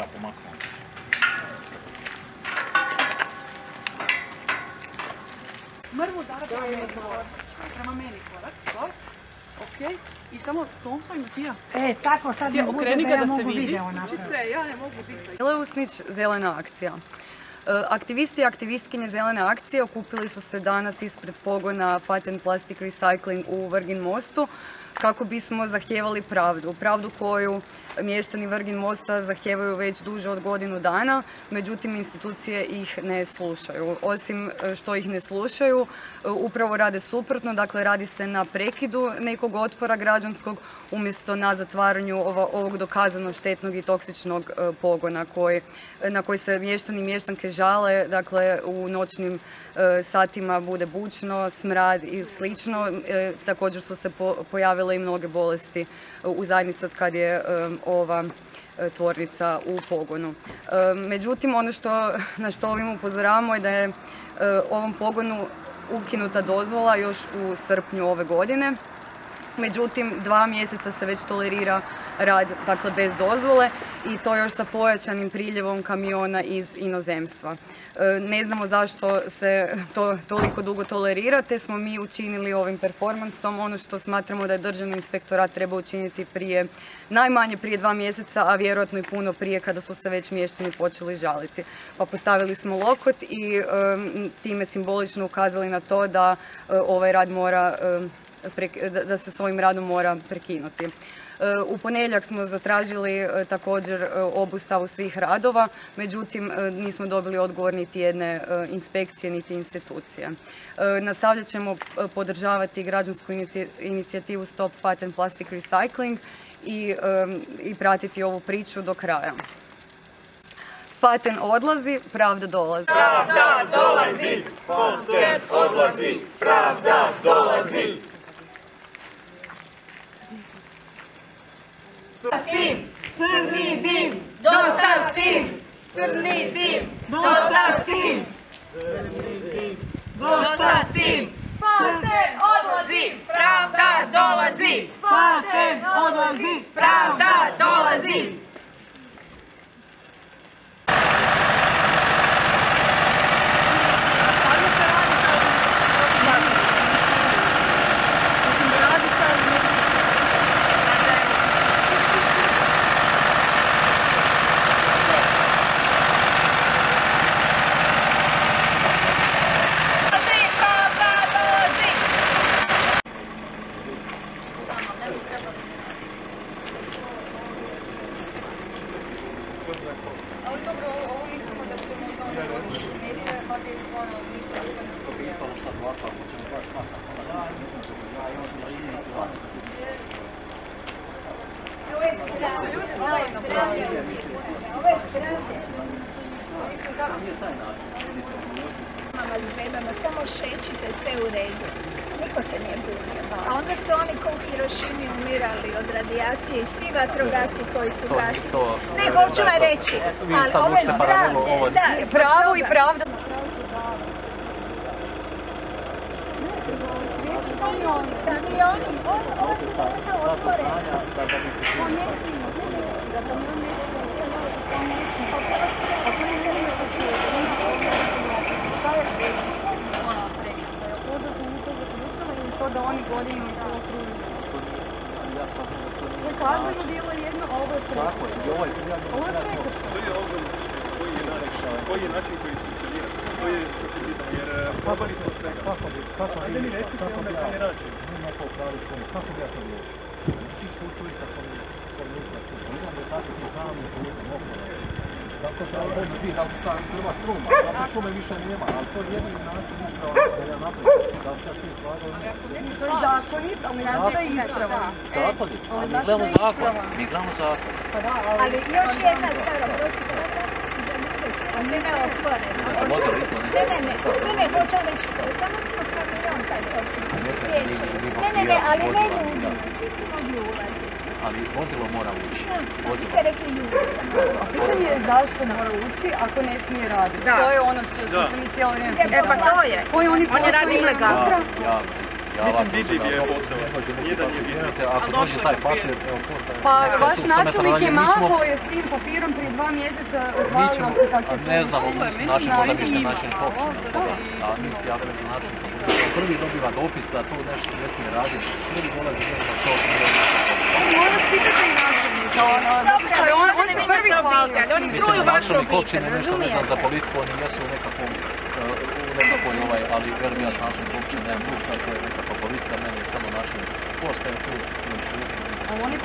treba pomaknuti. Mrvu dara prema meni korak. Prema meni korak. Ok. I samo tonfajno tija. E, tako, sad ne budu da ja mogu vidi. Učice, ja ne mogu disati. Bjelevusnić, zelena akcija. E, aktivisti i aktivistkinje Zelene akcije okupili su se danas ispred pogona Faten Plastic Recycling u Vrgin Mostu kako bismo zahtijevali pravdu. Pravdu koju mještani Vrgin mosta zahtijevaju već duže od godinu dana, međutim institucije ih ne slušaju. Osim e, što ih ne slušaju, e, upravo rade suprotno, dakle radi se na prekidu nekog otpora građanskog umjesto na zatvaranju ovog dokazano štetnog i toksičnog e, pogona koji, na koji se mještani i mještanke žale, dakle u noćnim satima bude bučno, smrad i slično. Također su se po- i mnoge bolesti u zajednici od kad je e, ova e, tvornica u pogonu. E, Međutim, ono što, na što ovim upozoravamo je da je e, ovom pogonu ukinuta dozvola još u srpnju ove godine. Međutim, dva mjeseca se već tolerira rad dakle, bez dozvole i to još sa pojačanim priljevom kamiona iz inozemstva. E, Ne znamo zašto se to toliko dugo tolerira, te smo mi učinili ovim performansom ono što smatramo da je Državni inspektorat treba učiniti prije, najmanje prije dva mjeseca, a vjerojatno i puno prije kada su se već mještani počeli žaliti. Pa postavili smo lokot i em, time simbolično ukazali na to da e, ovaj rad mora da- se svojim radom mora prekinuti. E, U ponedjeljak smo zatražili e, također e, obustavu svih radova, međutim nismo dobili odgovor niti jedne inspekcije niti institucije. Nastavljat ćemo podržavati građansku inici- inicijativu Stop Fight and Plastic Recycling i, i pratiti ovu priču do kraja. Faten odlazi, pravda dolazi. Crni dim, dosta s tim! Crni dim, dosta s tim! Dosta s tim! Paten odlazi, pravda dolazi! Paten odlazi, pravda dolazi! Stavlja se radi kao... Mislim da radi sa... Pravda dolazi! Ali dobro, ovo mislimo da ćemo to doći medije, pa bi ono, ništa to ne postoji. mama s bebama, samo šećite, sve u redu. Niko se ne bunio. A onda su oni ko u Hirošimi umirali od radijacije i svi vatrogasci koji su gasili. Ne, hoću vam reći, ali ovo je zdravlje. Pravo i toga. Pravda. Kamioni, kamioni, ovo ovo je neće imati. Da kamion neće imati. Šta je Ona prekršaja. Možda smo mi to zaključili ili to da oni godinu i pol kruži. To je kazneno djelo jedno, ovo je. Ovo je prekršaj. Koji je ovo, koji je način, koji je način koji funkcionira, koji je specifitan, jer e, probali smo sve. Kako bi, kako Ajde mi recite onda koji je način. Nema po pravi šume, kako bi ja to riješio? Znači isključuju kako mi to ne uzme šume. Imamo tako ti znamo i putem okolo. Tako da bi, da se ta prva struma, zato šume više nema, ali to je jedini način isprava da ja napravim. Da se ja s tim slagao? To je zakonit, ali znači da je isprava. Zakonit, Ali ali mi znači gledamo da je zakon, mi gledamo zakon. Pa ali... Ali još jedna stvar, oprostite, da vratim za ljude, cijelo vrijeme otvoreno. Za vozilo nismo, nismo. Ne, ne, ne, ne, ne, hoću vam reći to, samo smo kamion taj ne smijete ni- spriječi. ni Ne, ne, ne, ali ne ljudima, svi su mogli ulaziti. Ali vozilo mora ući. Znam, Vozilo. ste rekli ljudi, samo Pitanje je zašto mora ući ako ne smije raditi. To je ono što, se mi cijelo vrijeme E pa to je. Koji oni On je radi poslovi imaju ilegalno. unutra? Ja, Ja Mislim, vas vidljiv je uživam. posao. Ne dođe neki Jedan je papir, vidljiv. vjerujte, Ako Ali dođe došao taj je papir. papir, evo postaje. Pa vaš 100 metara načelnik je mahao je s tim papirom prije dva mjeseca, ćemo, se kako je to ne Meni način, možda ima, način općine. da, Da, da, a mi se javljamo za način Prvi dobiva dopis da tu nešto ne smije raditi, prvi dolazi njemu na sto Moram vas pitati i načelnika, ono, zato što je on, se prvi hvalio. Mislim, načelnik općine nešto vezan za politiku, oni jesu u nekakvom, u nekakvoj ovaj, ali velim ja s načelnik općine nemam ništa, to je nekakva politika, meni je samo načelnik postaje tu, znači, Ali on je